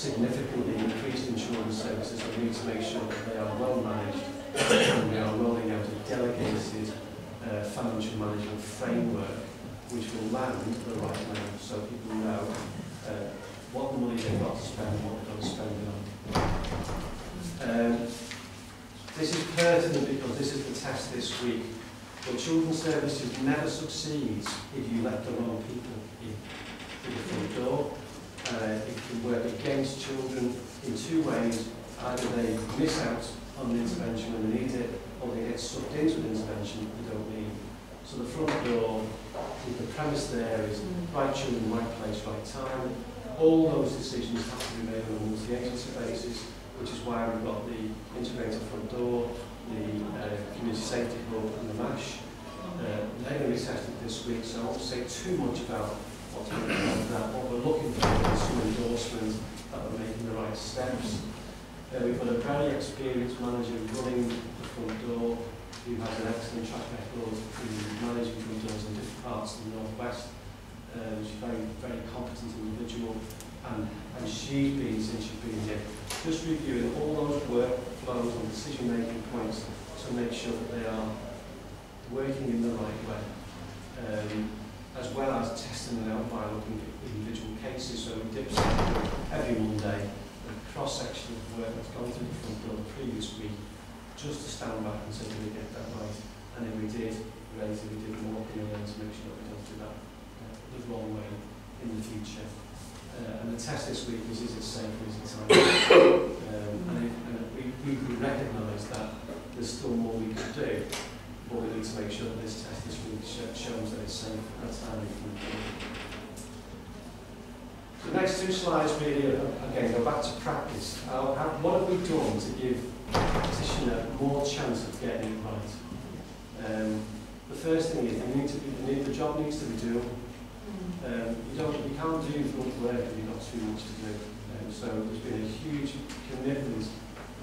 significantly increased insurance services, we need to make sure that they are well managed and we are rolling out a delegated uh, financial management framework which will land the right level so people know uh, what the money they've got to spend and what they've got to spend it on. Um, this is pertinent because this is the test this week. But children's services never succeeds if you let the wrong people in through the front door. Uh, it can work against children in two ways. Either they miss out on the intervention when they need it, or they get sucked into an intervention they don't need. So the front door, the premise there is right children, right place, right time. All those decisions have to be made on a multi-agency basis, which is why we've got the integrated front door, the uh, community safety hub and the MASH. Uh, they're going to be tested this week, so I won't say too much about ultimately that. What we're looking for is some endorsements that we're making the right steps. Uh, we've got a very experienced manager running the front door who has an excellent track record in managing front doors in different parts of the Northwest. Uh, she's a very, very competent individual and, and she's been, since she's been here, just reviewing all those workflows and decision-making points to make sure that they are working in the right way. Um, as well as testing them out by looking at individual cases. So we dip every Monday a cross-section of work that's gone through the front door the previous week just to stand back and say, did we get that right? And if we did, great. If we did more, we learn to make sure that we don't do that uh, the wrong way in the future. Uh, and the test this week is, is it safe and is it time? um, and, if, and if we, we recognise that there's still more we could do. But we need to make sure that this test this week sh shows that it's safe and timely the next two slides really, again, go back to practice. Uh, what have we done to give the practitioner more chance of getting it right? Um, the first thing is you need to be, need, the job needs to be doable. Um, you, don't, you can't do front work if you've got too much to do. Um, so there's been a huge commitment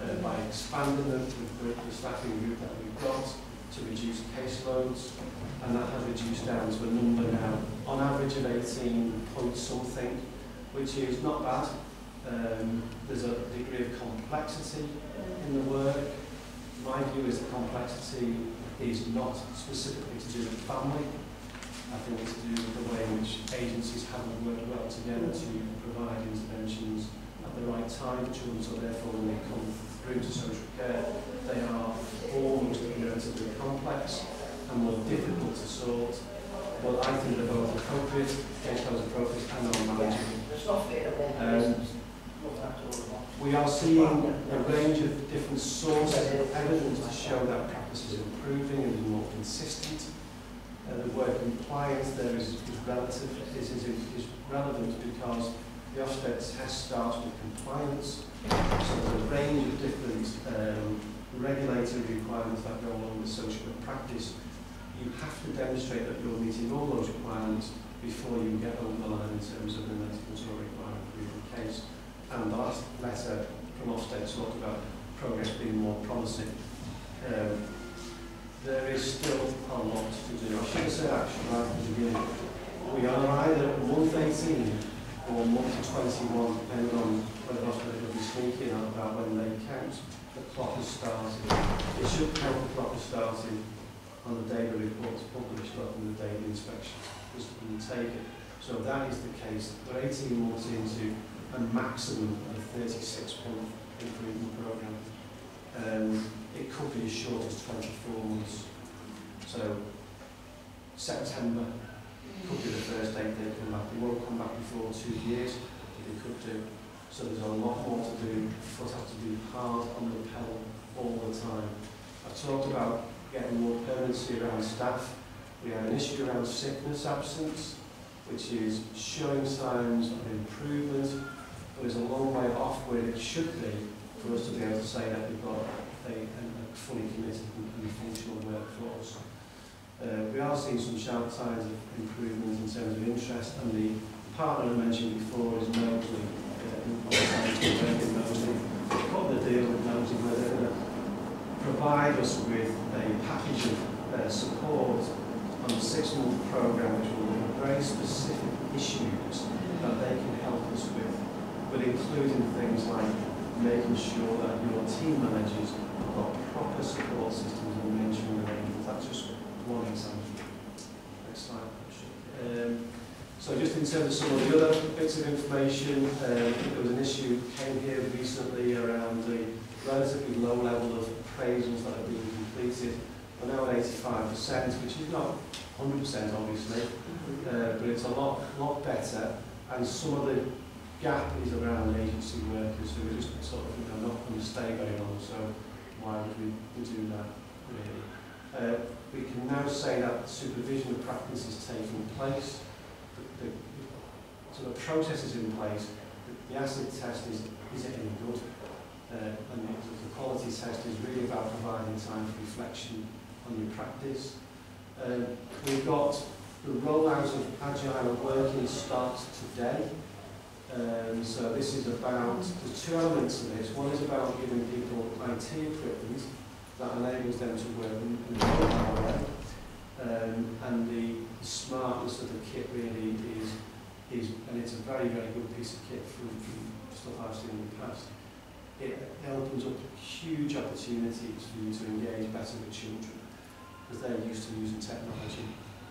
uh, by expanding the, the, the staffing group that we've got to reduce caseloads, and that has reduced down to a number now on average of 18 point something which is not bad. Um, there's a degree of complexity in the work. My view is the complexity is not specifically to do with family. I think it's to do with the way in which agencies haven't worked well together to provide interventions at the right time for children, so therefore when they come through to social care, they are almost relatively complex and more difficult to sort. But I think they're both appropriate, case those appropriate and non-manageable. Um, we are seeing a range of different sources of evidence to show that practice is improving and is more consistent. Uh, the word compliance there is, is relative, is, is, is relevant because the Ofsted test starts with compliance. So there's a range of different um, regulatory requirements that go along with social practice. You have to demonstrate that you're meeting all those requirements before you get over the line in terms of the medical requirement for your case. And the last letter from Ofsted talked about progress being more promising. Um, there is still a lot to do. I should said actually right at the beginning. We are either at month 18 or month 21, depending on whether Ofsted will be sneaking about when they count. The clock has started. It should count the clock has started on the day the report is published, not on the day the inspection was undertaken. So that is the case. We're 18 months into a maximum of 36 point improvement programme. Um, it could be as short as 24 months. So September could be the first date they come back. They won't come back before two years, they could do. So there's a lot more to do. Foot has to be hard on the pedal all the time. I've talked about getting more permanency around staff. We have an issue around sickness absence, which is showing signs of improvement, but is a long way off where it should be for us to be able to say that we've got a, a fully committed and functional workforce. Uh, we are seeing some sharp signs of improvement in terms of interest and the partner I mentioned before is known to uh, but it's a lot, lot better. And some of the gap is around agency workers who are just sort of, you know, not going to stay very long, so why would we, we do that, really? Uh, we can now say that supervision of practice is taking place, the, the, so process is in place, the, the acid test is, is it any good? Uh, and the, the quality test is really about providing time for reflection on your practice. Um, we've got the rollout of agile working starts today. Um, so this is about, the two elements of this. One is about giving people IT equipment that enables them to work in a mobile way. Um, and the smartness of the kit really is, is, and it's a very, very good piece of kit from, from stuff I've seen in the past. It opens up huge opportunities for you to engage better with children because they're used to using technology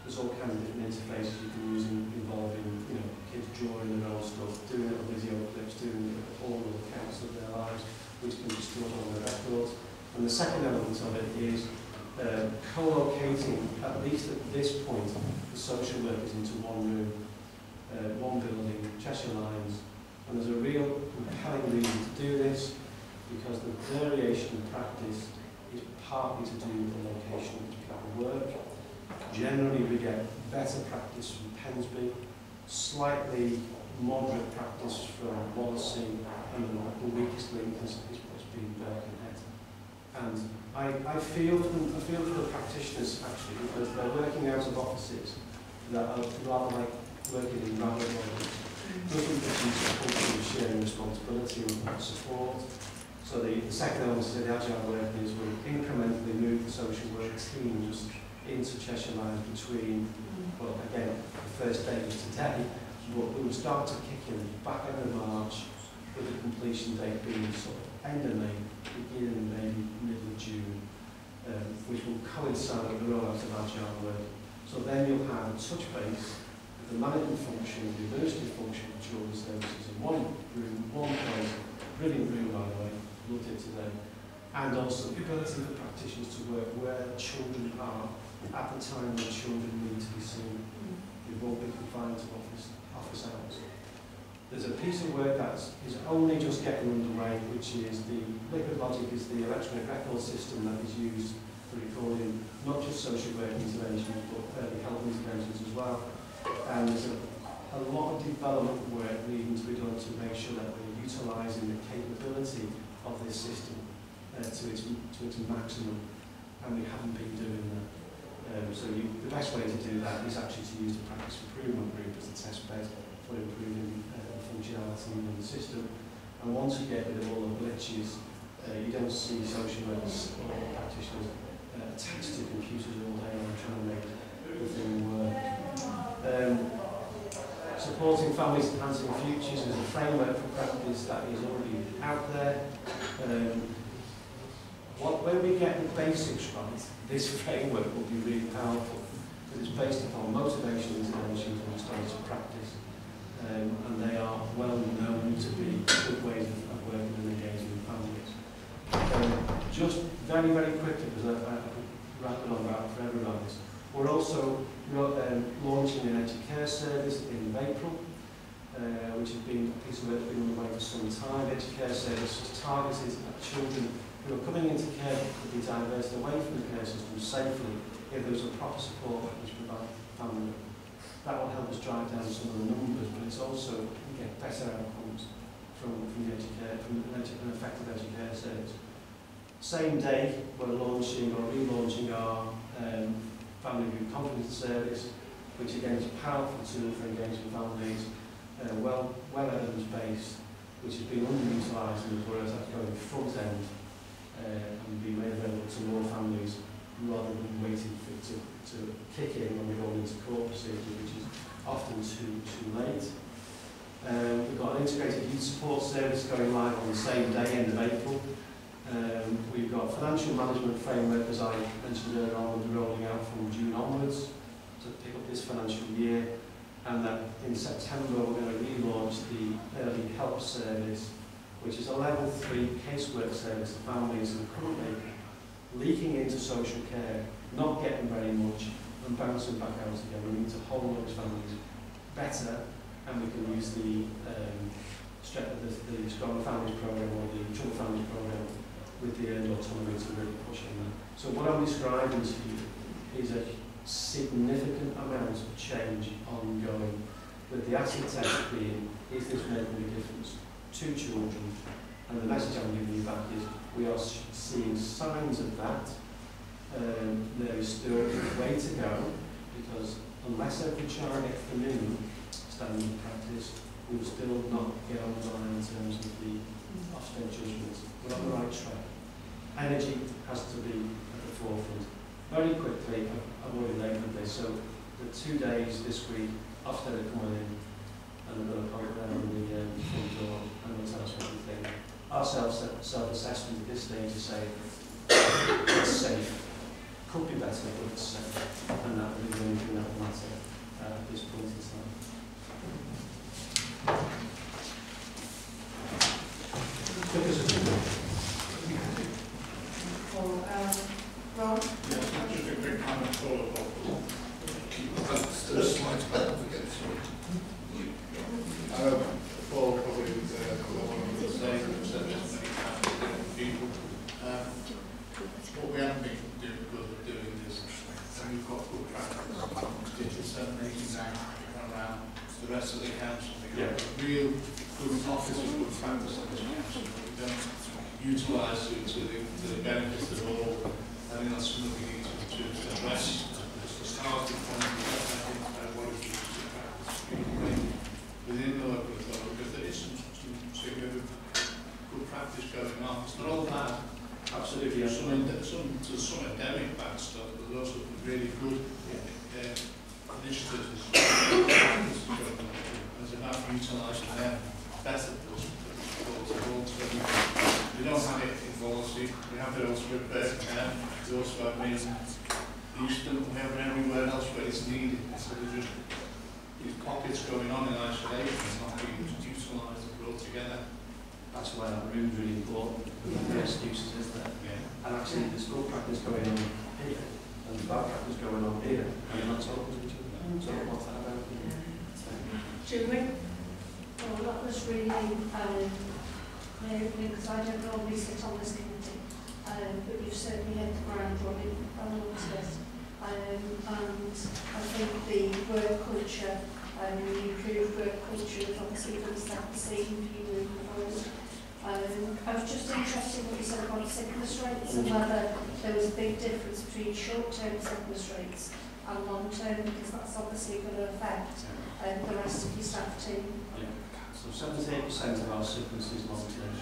there's all kinds of different interfaces you can use in, involving, you know, kids drawing their own stuff, doing little video clips, doing the accounts of their lives, which can be stored on their records. And the second element of it is uh, co-locating, at least at this point, the social workers into one room, uh, one building, Cheshire Lines. And there's a real compelling reason to do this, because the variation in practice is partly to do with the location of people work, Generally, we get better practice from Pensby, slightly moderate practice from Wallasey, and the weakest link has, has been Birkenhead. And I, I, feel for them, I feel for the practitioners, actually, because they're working out of offices that are rather like working in rabbit holes. Doesn't produce a culture of sharing responsibility and support. So the, the second element of the agile work is we incrementally move the social work teams into Cheshire Lines between, well, again, the first day was today, but we will start to kick in back end of March, with the completion date being sort of end of May, beginning maybe middle of June, um, which will coincide with the rollout of Agile work. So then you'll have a touch base with the management function, the university function, children's services in one room, one place, brilliant room by the way, loved it today, and also the ability for practitioners to work where children are at the time when children need to be seen. It won't been confined to office, office hours. There's a piece of work that is only just getting underway, which is the Liquid Logic is the electronic record system that is used for recording not just social work interventions, but early health interventions as well. And there's a, a lot of development work needing to be done to make sure that we're utilising the capability of this system uh, to, its, to its maximum, and we haven't been doing that. Um, so you, the best way to do that is actually to use the practice improvement group as the test bed for improving uh, functionality in the system. And once you get rid of all the glitches, uh, you don't see social workers or practitioners uh, attached to computers all day long trying to make the thing work. Um, supporting families enhancing futures is a framework for practice that is already out there. Um, when we get the basics right, this framework will be really powerful because it's based upon motivation interventions and responsive practice. Um, and they are well known to be good ways of, of working and engaging with families. Um, just very, very quickly, because I, I could rattle on about forever on this, we're also um, launching an edge of care service in April, uh, which has been a piece of work that's been underway for some time. Edge of care service is targeted at children who are coming into care could be diverted away from the care system safely if there was a proper support was provided family. That will help us drive down some of the numbers, but it's also get better outcomes from, from the edge of care, from an, an effective edge of care service. Same day, we're launching or relaunching our um, family group conference service, which again is a powerful tool for engaging families, uh, well, well evidence based, which has been underutilised in the borough as going front end uh, and be made available to more families rather than waiting for it to, to kick in when we go into court procedure, which is often too, too late. Um, we've got an integrated youth support service going live on the same day, end of April. Um, we've got financial management framework, as I mentioned earlier on, will be rolling out from June onwards to pick up this financial year. And then in September, we're going to relaunch the early help service which is a level three casework service to families who are currently leaking into social care, not getting very much, and bouncing back out again. We need to hold those families better, and we can use the um, the, the Strong Families Programme or the Children Families Programme with the earned autonomy to really push on that. So what I'm describing to you is a significant amount of change ongoing, with the acid test being, is this making a difference to children? And the message I'm giving you back is, we are seeing signs of that. Um, there is still a way to go, because unless every child gets the minimum standard practice, we will still not get on the line in terms of the Ofsted judgments. We're on the right track. Energy has to be at the forefront. Very quickly, I've already labelled this, so the two days this week, Ofsted are coming in and they're going to point down the um, front door and what we think. Our self, self-assessment at this stage is saying it's safe, could be better, but it's safe. And that be the only thing that will uh, at this point in time. Because of Or, um, Ron? Yeah, just a quick comment for the board. Still slides back again, sorry. Um, Paul probably, uh, one of the same, I've said this many times to different people. Um, what we haven't been doing, good at doing is, when you've got good practice, digital seven, eight, nine, around the rest of the council. We've got a real good office of good practice on this council. We don't utilise it to the, to the benefits of all. I think that's something we need to, to address. The starting point, I think, uh, what is the practice within the local authority, because there is some, some significant good practice going on. It's not all bad. Absolutely, There's yes. some, ende- some, there's some endemic bad stuff, but there's also really good uh, initiatives. and It's about utilising them better. because it's all to them. We don't have it in policy, we have it elsewhere, but uh, we also have it in Euston, we have it everywhere else where it's needed. So there's just these going on in isolation, and not being utilised and brought together. That's why that room's really important. The excuses is there. Yeah. And actually, there's good practice going on here, and there's bad practice going on here, and they're not talking to each other. So what's that about? Julie? Well, that was really um, clear because I don't normally sit on this committee, um, but you've certainly hit the ground running amongst us. Um, and I think the work culture, um, the improved work culture obviously going to set the scene for you forward. Um, I was just interested in what you said about sickness rates and whether there was a big difference between short-term sickness rates and long-term because that's obviously going to affect um, the rest of your staff team. Yeah. So 78% of our sickness is long-term.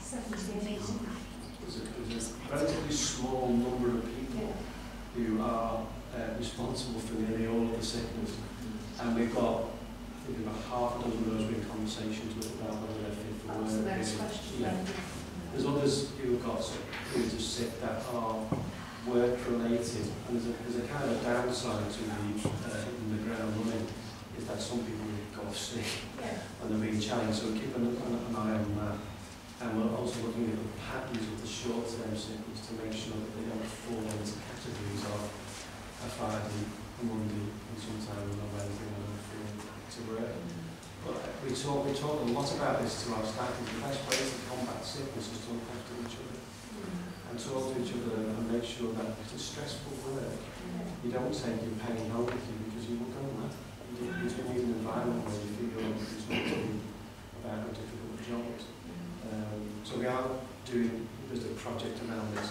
There's a, there's a relatively small number of people Yeah. who are uh, responsible for nearly all of the sickness. And we've got, I think, about half a dozen of those big conversations with about whether they're fit for work. That's the next question. Yeah. There's others who have got sort of periods of sick that are work related and there's a, there's a kind of downside to the, uh, in the ground running is that some people go off sick yeah. and they're being challenged so keep an, an, an eye on that and we're also looking at the patterns of the short term sickness to make sure that they don't fall into categories of a five week Monday, and sometimes a Wednesday I'm to work. But we talk, we talk a lot about this to our staff. The best way to combat sickness is to look after each other and talk to each other and make sure that if it's stressful work, you don't take your pain home with you because you will go mad. You, you do need an environment where you feel really about how difficult the job is. Um, so we are doing, there's a project around this,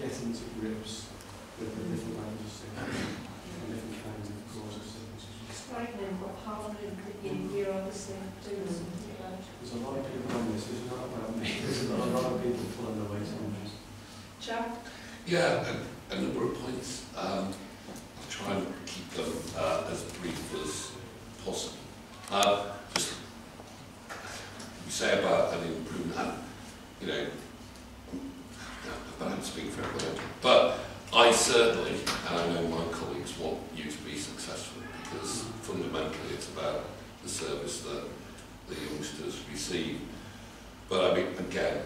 getting to grips with the different sickness different kinds of causes. There's a lot of people on this, it's not about me, there's a lot, of people pulling weight on this. Jack? Yeah, a, a number of points. Um, I'll try and keep them uh, as brief as possible. Uh, just say about an improvement, and, you know, I don't speak for everybody, but I certainly, and I know my colleagues, want you to be successful because fundamentally it's about the service that the youngsters receive. But I mean, again,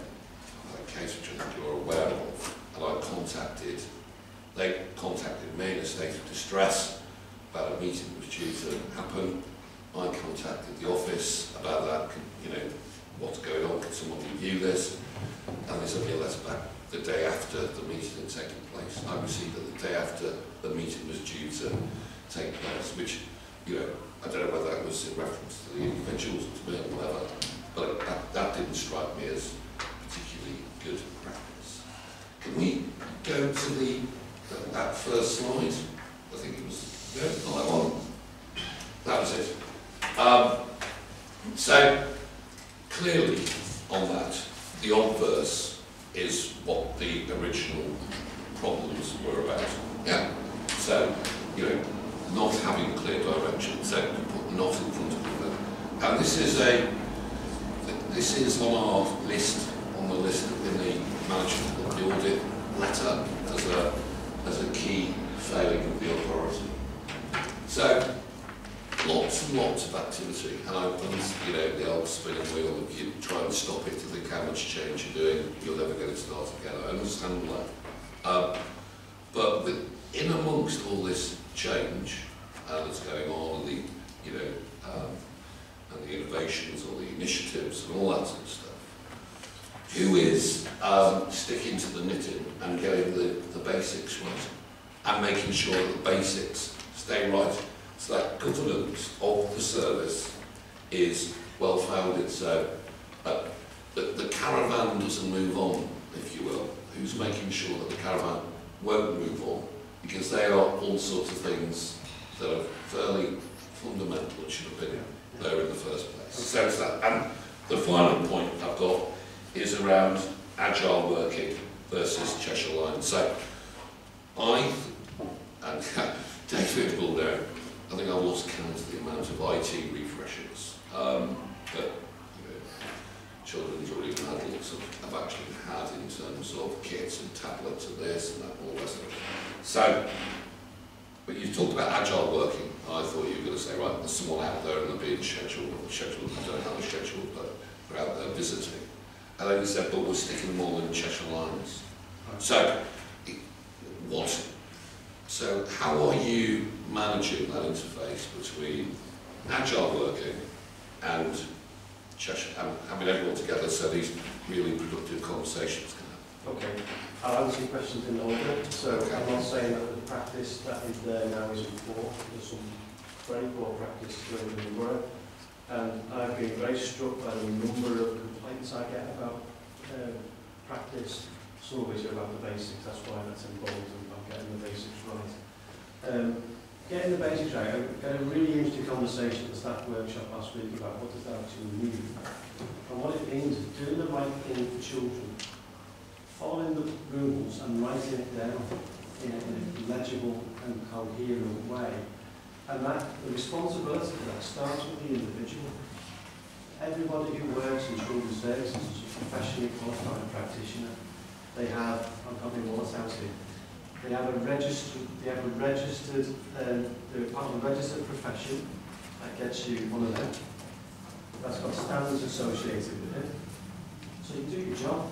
a case which I think you're aware of, and I contacted, they contacted me in a state of distress about a meeting that was due to happen. I contacted the office about that, you know, what's going on, can someone review this? And they sent me a letter back the day after the meeting had taken place. I received it the day after the meeting was due to take place, which, you know, I don't know whether that was in reference to the individuals, to me, or whatever, but that, that didn't strike me as particularly good practice. Can we go to the that, that first slide? I think it was yeah, that one. That was it. Um, so clearly on that, the obverse is what the original problems were about. Yeah. So, you know, not having clear direction, so you put not in front of them. And this is a, this is on our list, on the list in the management of the audit letter as a, as a key failing of the authority. So, lots and lots of activity, and I, and, you know, the old spinning wheel, if you try and stop it to think how much change you're doing, you'll never get it started again. I understand that. Um, but in amongst all this change uh, that's going on, the, you know, um, and the innovations or the initiatives and all that sort of stuff, who is um, sticking to the knitting and getting the, the basics right, and making sure that the basics stay right so that governance of the service is well founded. So uh, the, the caravan doesn't move on, if you will. Who's making sure that the caravan won't move on? Because they are all sorts of things that are fairly fundamental and should have been there in the first place. So it's that. And the final point I've got is around agile working versus Cheshire Line. So I, and David will know, I think I lost count of the amount of IT refreshes um, that you know, children's or even adults have, have actually had in terms of kits and tablets and this and that and all that So, but you talked about agile working. I thought you were going to say, right, there's someone out there and they're being scheduled, or scheduled, I don't have a schedule, but they're out there visiting. And then you said, but we're sticking them all in Cheshire lines. So, what so how are you managing that interface between agile working and having everyone together so these really productive conversations can happen? Okay, I'll answer your questions in order. So Okay. I'm not saying that the practice that is there now isn't poor. There's some very poor practice going in the work. And I've been very struck by the number of complaints I get about uh, practice, some of are about the basics. That's why that's involved in about getting the basics right. Um, getting the basics right, I had a really interesting conversation at the staff workshop last week about what does that actually mean. And what it means is doing the right thing for children, following the rules and writing it down in a, in a legible and coherent way. And that the responsibility for that starts with the individual. Everybody who works in children's services is a professionally qualified practitioner. They have, I'm talking all the out they have a registered, they have a registered, um, they're part of a registered profession. That gets you one of them. That's got standards associated with it. So you do your job.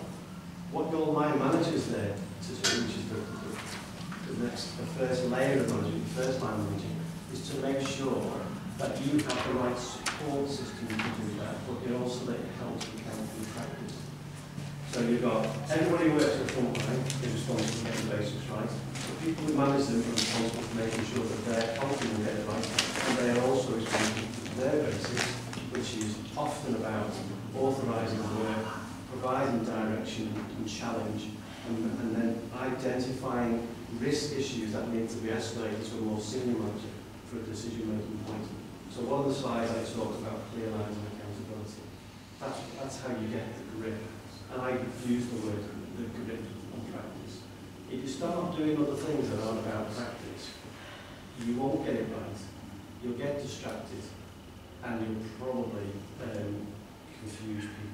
What your line manager's there to do, which is the, the, the next, the first layer of management, the first line manager, is to make sure that you have the right support system to do that, but you also that it helps you count in practice. So you've got everybody who works at the front line is responsible for the basics right. The people who manage them are responsible for making sure that they're helping it right. And they are also responsible for their basics, which is often about authorising the work, providing direction and challenge, and, and then identifying risk issues that need to be escalated to a more senior manager for a decision-making point. So one of the slides I talked about clear lines and accountability. That's, that's how you get the grip and I use the word the grip on practice. If you start doing other things that aren't about practice, you won't get it right. You'll get distracted, and you'll probably um, confuse people.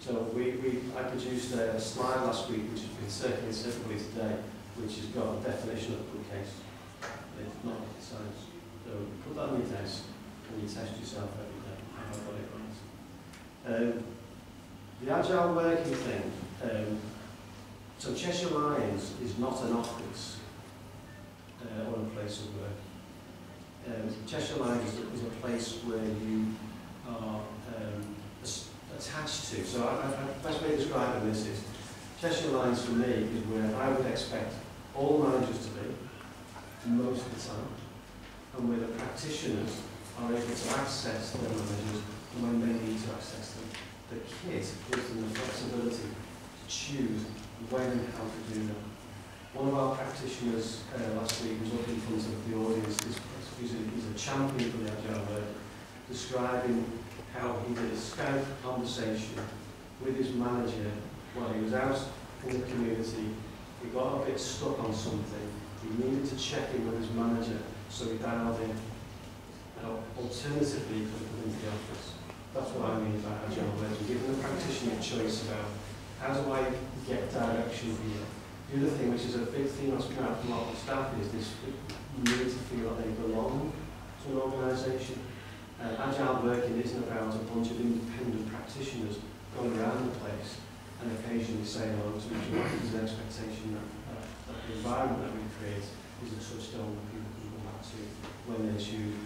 So we, we, I produced a slide last week which has been circulated separately today, which has got a definition of bookcase. It's not science. So put that on your desk and you test yourself every day. Have I got it right? Um, the agile working thing, um, so Cheshire Lines is not an office uh, or a place of work. Um, Cheshire Lines is a, place where you are um, attached to. So I, I, the best way of describing this is Cheshire Lines for me is where I would expect all managers to be most of the time and where the practitioners are able to access their managers when they need to access them. The kit gives them the flexibility to choose when and how to do that. One of our practitioners uh, last week was up in front of the audience, he's, a, he's a champion for the agile work, describing how he did a Skype conversation with his manager while he was out in the community. He got a bit stuck on something. He needed to check in with his manager, so he dialed in. Now, alternatively, he could have come into the office. That's what I mean by agile working, giving the practitioner choice about how do I get direction here. The other thing, which is a big theme that's come out from a lot of staff, is this need to feel that they belong to an organisation. Uh, agile working isn't about a bunch of independent practitioners going around the place and occasionally saying, oh, to each other, there's an expectation that, that, that the environment that we create is a touchstone that people can go back to when they choose